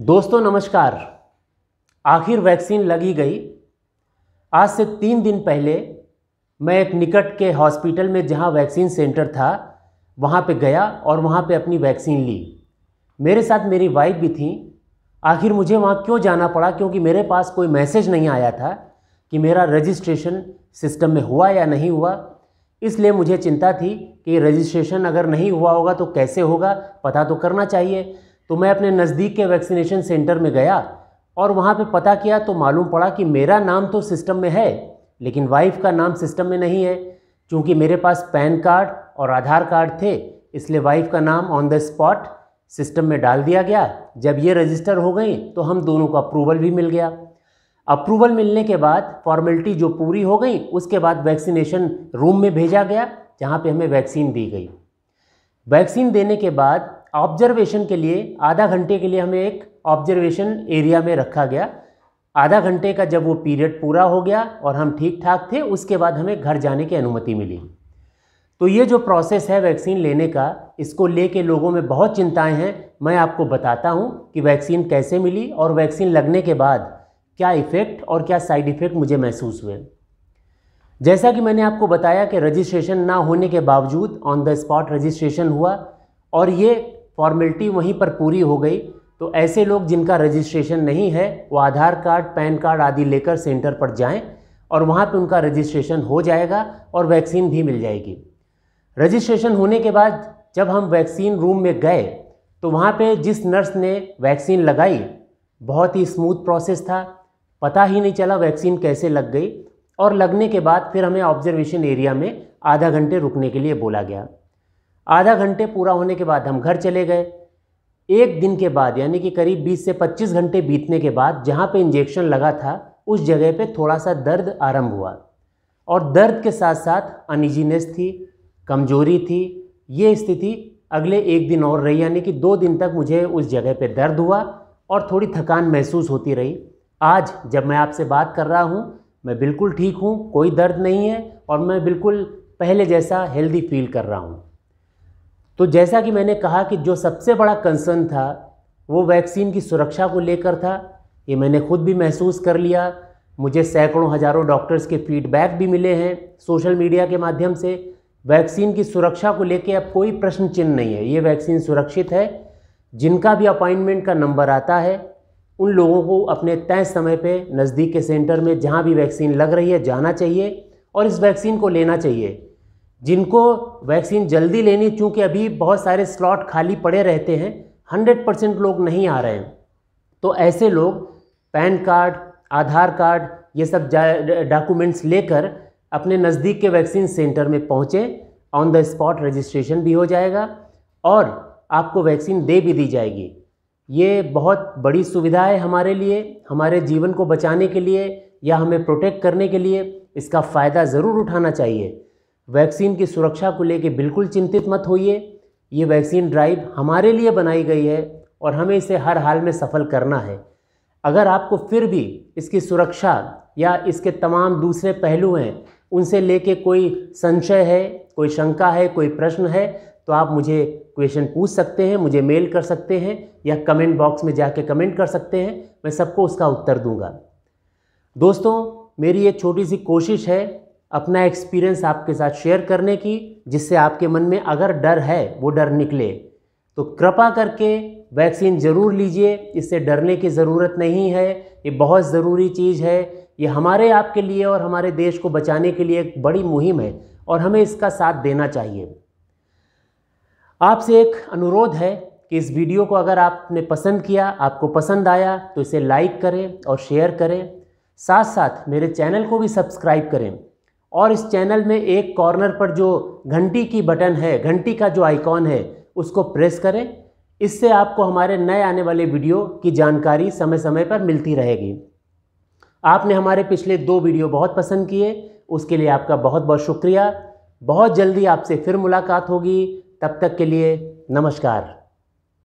दोस्तों, नमस्कार। आखिर वैक्सीन लगी गई। आज से तीन दिन पहले मैं एक निकट के हॉस्पिटल में जहाँ वैक्सीन सेंटर था, वहाँ पे गया और वहाँ पे अपनी वैक्सीन ली। मेरे साथ मेरी वाइफ भी थी। आखिर मुझे वहाँ क्यों जाना पड़ा? क्योंकि मेरे पास कोई मैसेज नहीं आया था कि मेरा रजिस्ट्रेशन सिस्टम में हुआ या नहीं हुआ। इसलिए मुझे चिंता थी कि रजिस्ट्रेशन अगर नहीं हुआ होगा तो कैसे होगा? पता तो करना चाहिए। तो मैं अपने नज़दीक के वैक्सीनेशन सेंटर में गया और वहाँ पे पता किया तो मालूम पड़ा कि मेरा नाम तो सिस्टम में है, लेकिन वाइफ का नाम सिस्टम में नहीं है, क्योंकि मेरे पास पैन कार्ड और आधार कार्ड थे, इसलिए वाइफ का नाम ऑन द स्पॉट सिस्टम में डाल दिया गया। जब ये रजिस्टर हो गई तो हम दोनों को अप्रूवल भी मिल गया। अप्रूवल मिलने के बाद फॉर्मेलिटी जो पूरी हो गई, उसके बाद वैक्सीनेशन रूम में भेजा गया, जहाँ पे हमें वैक्सीन दी गई। वैक्सीन देने के बाद ऑब्जर्वेशन के लिए, आधा घंटे के लिए हमें एक ऑब्जर्वेशन एरिया में रखा गया। आधा घंटे का जब वो पीरियड पूरा हो गया और हम ठीक ठाक थे, उसके बाद हमें घर जाने की अनुमति मिली। तो ये जो प्रोसेस है वैक्सीन लेने का, इसको लेके लोगों में बहुत चिंताएँ हैं। मैं आपको बताता हूँ कि वैक्सीन कैसे मिली और वैक्सीन लगने के बाद क्या इफ़ेक्ट और क्या साइड इफ़ेक्ट मुझे महसूस हुए। जैसा कि मैंने आपको बताया कि रजिस्ट्रेशन ना होने के बावजूद ऑन द स्पॉट रजिस्ट्रेशन हुआ और ये फॉर्मेलिटी वहीं पर पूरी हो गई। तो ऐसे लोग जिनका रजिस्ट्रेशन नहीं है, वो आधार कार्ड, पैन कार्ड आदि लेकर सेंटर पर जाएँ और वहाँ पे उनका रजिस्ट्रेशन हो जाएगा और वैक्सीन भी मिल जाएगी। रजिस्ट्रेशन होने के बाद जब हम वैक्सीन रूम में गए तो वहाँ पे जिस नर्स ने वैक्सीन लगाई, बहुत ही स्मूथ प्रोसेस था। पता ही नहीं चला वैक्सीन कैसे लग गई और लगने के बाद फिर हमें ऑब्जर्वेशन एरिया में आधा घंटे रुकने के लिए बोला गया। आधा घंटे पूरा होने के बाद हम घर चले गए। एक दिन के बाद, यानी कि करीब 20 से 25 घंटे बीतने के बाद, जहाँ पे इंजेक्शन लगा था, उस जगह पे थोड़ा सा दर्द आरंभ हुआ। और दर्द के साथ साथ अनिजीनेस थी, कमज़ोरी थी, ये स्थिति अगले एक दिन और रही, यानी कि दो दिन तक मुझे उस जगह पे दर्द हुआ और थोड़ी थकान महसूस होती रही। आज जब मैं आपसे बात कर रहा हूँ, मैं बिल्कुल ठीक हूँ, कोई दर्द नहीं है और मैं बिल्कुल पहले जैसा हेल्दी फील कर रहा हूँ। तो जैसा कि मैंने कहा कि जो सबसे बड़ा कंसर्न था, वो वैक्सीन की सुरक्षा को लेकर था। ये मैंने खुद भी महसूस कर लिया। मुझे सैकड़ों हज़ारों डॉक्टर्स के फीडबैक भी मिले हैं सोशल मीडिया के माध्यम से। वैक्सीन की सुरक्षा को लेकर अब कोई प्रश्न चिन्ह नहीं है। ये वैक्सीन सुरक्षित है। जिनका भी अपॉइंटमेंट का नंबर आता है, उन लोगों को अपने तय समय पे नज़दीक के सेंटर में जहाँ भी वैक्सीन लग रही है, जाना चाहिए और इस वैक्सीन को लेना चाहिए। जिनको वैक्सीन जल्दी लेनी, चूँकि अभी बहुत सारे स्लॉट खाली पड़े रहते हैं, हंड्रेड परसेंट लोग नहीं आ रहे हैं। तो ऐसे लोग पैन कार्ड, आधार कार्ड, ये सब डॉक्यूमेंट्स लेकर अपने नज़दीक के वैक्सीन सेंटर में पहुँचें, ऑन द स्पॉट रजिस्ट्रेशन भी हो जाएगा और आपको वैक्सीन दे भी दी जाएगी। ये बहुत बड़ी सुविधा है हमारे लिए, हमारे जीवन को बचाने के लिए या हमें प्रोटेक्ट करने के लिए, इसका फ़ायदा ज़रूर उठाना चाहिए। वैक्सीन की सुरक्षा को लेकर बिल्कुल चिंतित मत होइए। ये वैक्सीन ड्राइव हमारे लिए बनाई गई है और हमें इसे हर हाल में सफल करना है। अगर आपको फिर भी इसकी सुरक्षा या इसके तमाम दूसरे पहलू हैं, उनसे लेके कोई संशय है, कोई शंका है, कोई प्रश्न है तो आप मुझे क्वेश्चन पूछ सकते हैं, मुझे मेल कर सकते हैं या कमेंट बॉक्स में जाके कमेंट कर सकते हैं, मैं सबको उसका उत्तर दूँगा। दोस्तों, मेरी ये छोटी सी कोशिश है अपना एक्सपीरियंस आपके साथ शेयर करने की, जिससे आपके मन में अगर डर है, वो डर निकले। तो कृपा करके वैक्सीन ज़रूर लीजिए। इससे डरने की ज़रूरत नहीं है। ये बहुत ज़रूरी चीज़ है। ये हमारे आपके लिए और हमारे देश को बचाने के लिए एक बड़ी मुहिम है और हमें इसका साथ देना चाहिए। आपसे एक अनुरोध है कि इस वीडियो को अगर आपने पसंद किया, आपको पसंद आया तो इसे लाइक करें और शेयर करें। साथ साथ मेरे चैनल को भी सब्सक्राइब करें। और इस चैनल में एक कॉर्नर पर जो घंटी की बटन है, घंटी का जो आइकॉन है, उसको प्रेस करें। इससे आपको हमारे नए आने वाले वीडियो की जानकारी समय समय पर मिलती रहेगी। आपने हमारे पिछले दो वीडियो बहुत पसंद किए, उसके लिए आपका बहुत बहुत शुक्रिया। बहुत जल्दी आपसे फिर मुलाकात होगी। तब तक के लिए नमस्कार।